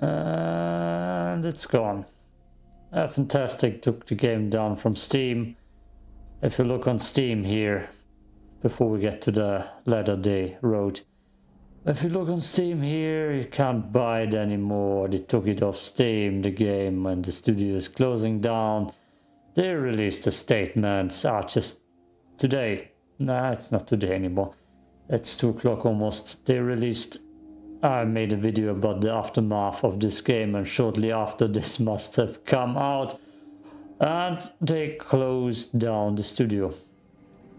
And it's gone. Uh, Fntastic, took the game down from Steam. If you look on Steam here, before we get to the latter day road, if you look on Steam here, you can't buy it anymore. They took it off Steam, the game, and the studio is closing down. They released a statement, ah, just today. Nah, it's not today anymore. It's 2 o'clock almost. They released I made a video about the aftermath of this game and shortly after this must have come out and they closed down the studio.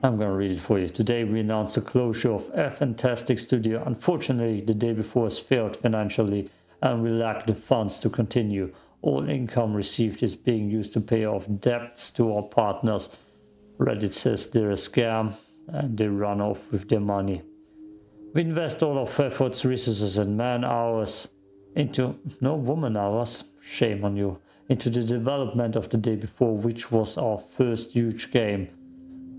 I'm gonna read it for you. Today we announced the closure of Fntastic Studio. Unfortunately, the day before has failed financially and we lack the funds to continue. All income received is being used to pay off debts to our partners. Reddit says they're a scam and they run off with their money. We invest all of efforts, resources, and man hours into no woman hours, shame on you, into the development of the day before, which was our first huge game.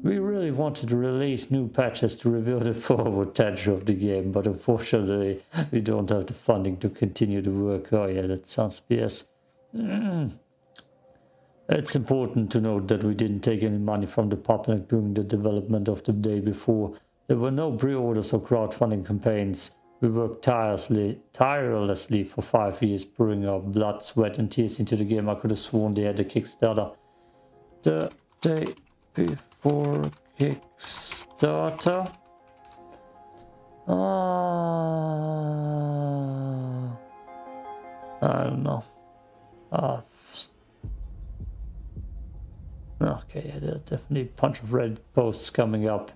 We really wanted to release new patches to reveal the full potential of the game, but unfortunately, we don't have the funding to continue the work. Oh, yeah, that sounds BS. Mm. It's important to note that we didn't take any money from the public during the development of the day before. There were no pre-orders or crowdfunding campaigns. We worked tirelessly, tirelessly for five years, pouring our blood, sweat and tears into the game. I could have sworn they had a Kickstarter. The day before Kickstarter? Uh, I don't know. Uh, okay, yeah, there are definitely a bunch of red posts coming up.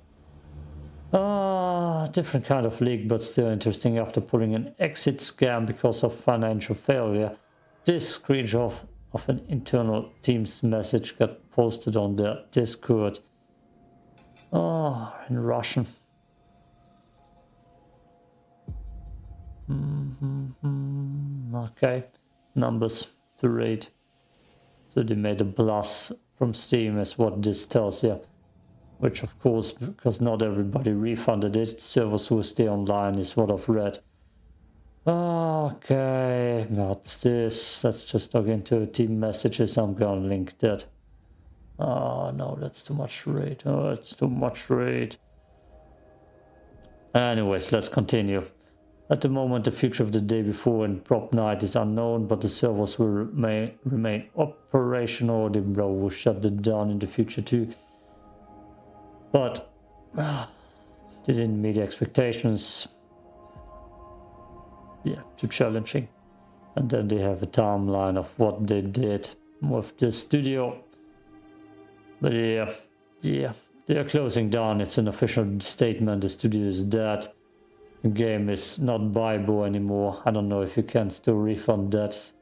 Ah, different kind of leak, but still interesting after pulling an exit scam because of financial failure. This screenshot of an internal Teams message got posted on the Discord. Oh, in Russian. Mm -hmm. Okay, numbers to read. So they made a plus from Steam is what this tells you which of course, because not everybody refunded it, servers will stay online is what I've read. Okay, what's this? Let's just log into team messages. I'm gonna link that. Oh no, that's too much rate. Oh, it's too much rate. Anyways, let's continue. At the moment, the future of the day before and Propnight is unknown, but the servers will remain, remain operational. The will shut it down in the future too. But uh, they didn't meet expectations. Yeah, too challenging. And then they have a timeline of what they did with the studio. But yeah, yeah, they are closing down. It's an official statement. The studio is dead. The game is not viable anymore. I don't know if you can still refund that.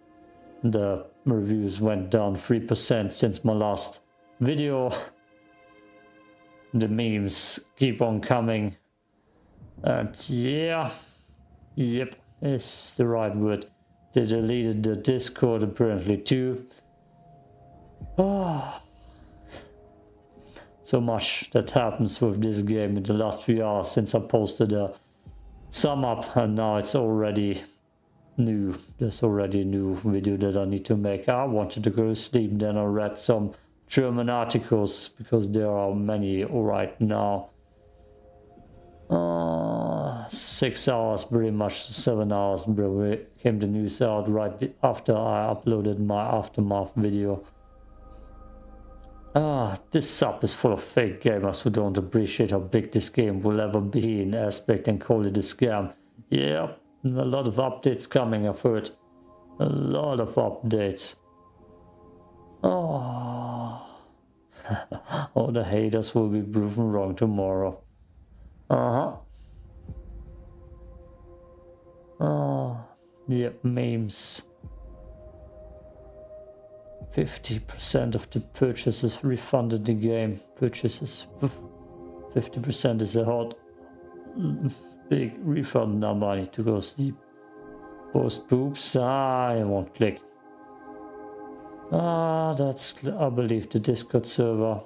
The reviews went down 3% since my last video the memes keep on coming. And yeah, yep, is the right word. They deleted the Discord apparently too. Oh. So much that happens with this game in the last few hours since I posted a sum up and now it's already new. There's already a new video that I need to make. I wanted to go to sleep, then I read some German articles because there are many right now. Uh, six hours, pretty much seven hours. Came the news out right after I uploaded my aftermath video. Ah, this sub is full of fake gamers who don't appreciate how big this game will ever be in aspect and call it a scam. Yeah, a lot of updates coming, I've heard. A lot of updates. Oh. All the haters will be proven wrong tomorrow. Uh-huh. Oh, yep, memes. 50% of the purchases refunded the game. Purchases. 50% is a hot, big refund number. I need to go sleep. Post poops. Ah, I won't click. Ah, that's, I believe, the Discord server.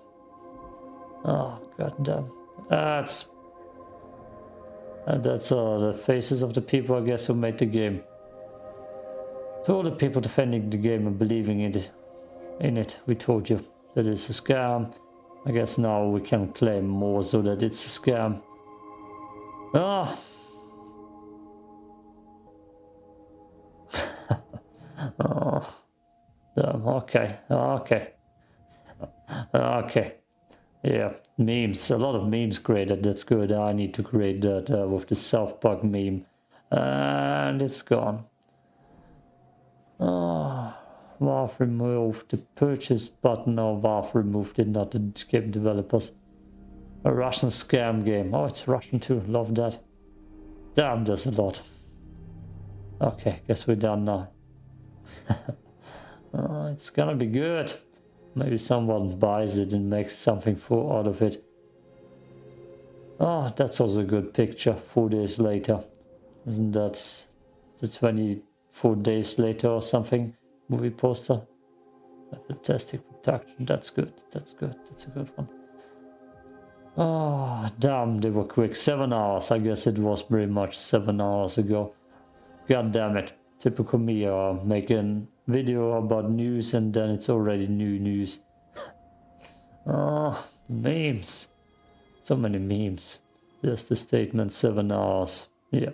Oh, goddamn. That's... And that's uh, the faces of the people, I guess, who made the game. To all the people defending the game and believing in it, in it, we told you that it's a scam. I guess now we can claim more so that it's a scam. Ah. Okay, okay. Okay. Yeah, memes. A lot of memes created. That's good. I need to create that uh, with the South Park meme. And it's gone. Oh, Valve removed the purchase button. No, Valve removed it, not the game developers. A Russian scam game. Oh, it's Russian too. Love that. Damn, there's a lot. Okay, guess we're done now. oh, it's gonna be good. Maybe someone buys it and makes something full out of it. Oh, that's also a good picture. Four days later. Isn't that the 24 days later or something? Movie poster. A Fntastic production. That's good. That's good. That's a good one. Oh, damn, they were quick. Seven hours. I guess it was pretty much seven hours ago. God damn it. Typical me, uh, making video about news and then it's already new news. oh, memes. So many memes. Just the statement, seven hours. Yeah.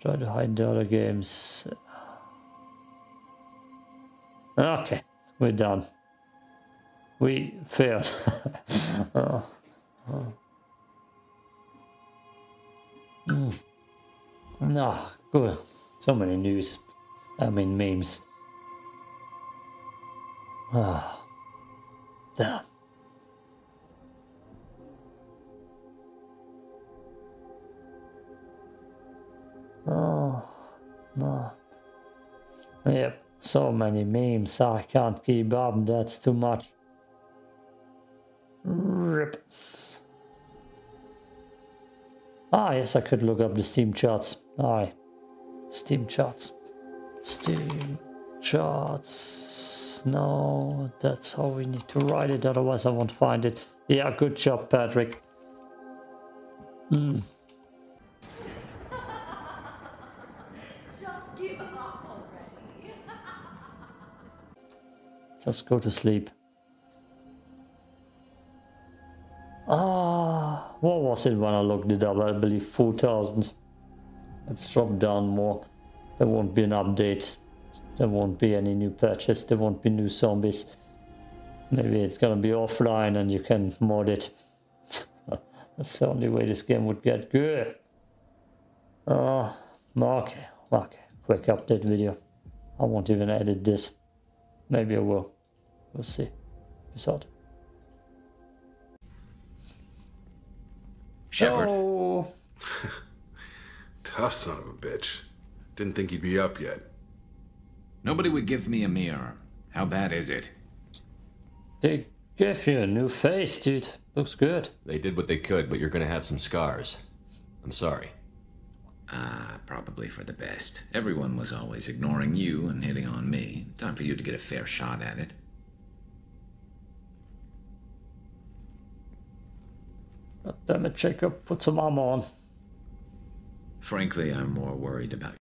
Try to hide the other games. Okay, we're done. We failed. oh. Oh. Mm. No, good. So many news. I mean memes. Ah. Damn. Oh, no. Yep, so many memes. I can't keep up. That's too much. Rip. Ah, yes, I could look up the Steam charts. Aye. Steam charts. Steam charts. No, that's how we need to write it, otherwise I won't find it. Yeah, good job, Patrick. Mm. Just give up already. Just go to sleep. Ah, what was it when I looked it up? I believe 4,000. Let's drop down more. There won't be an update. There won't be any new patches. There won't be new zombies. Maybe it's gonna be offline and you can mod it. That's the only way this game would get good. Oh, okay, okay. Quick update video. I won't even edit this. Maybe I will. We'll see. Peace out. Shepard. Oh. Tough son of a bitch. Didn't think he'd be up yet. Nobody would give me a mirror. How bad is it? They gave you a new face, dude. Looks good. They did what they could, but you're gonna have some scars. I'm sorry. Ah, probably for the best. Everyone was always ignoring you and hitting on me. Time for you to get a fair shot at it. God damn it, Jacob. Put some armor on. Frankly, I'm more worried about